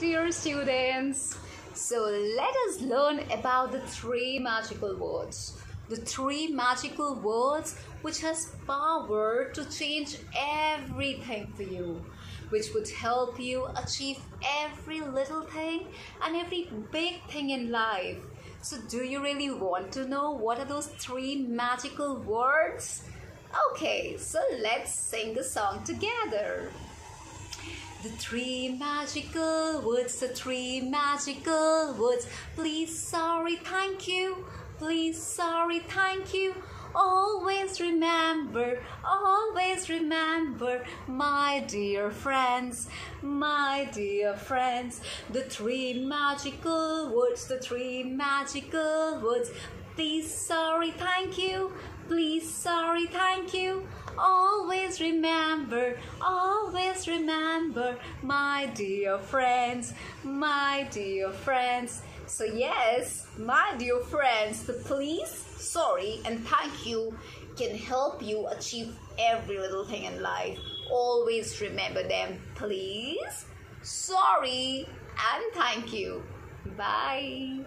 dear students. So let us learn about the three magical words. The three magical words which has power to change everything for you, which would help you achieve every little thing and every big thing in life. So do you really want to know what are those three magical words? Okay, so let's sing the song together. The three magical words, the three magical words. Please, sorry, thank you. Please, sorry, thank you. Always remember, always remember, my dear friends, my dear friends. The three magical words, the three magical words. Please, sorry, thank you. Please, sorry, thank you. Always remember, always remember, my dear friends, my dear friends. So, yes, my dear friends, the please, sorry, and thank you can help you achieve every little thing in life. Always remember them, please, sorry, and thank you. Bye.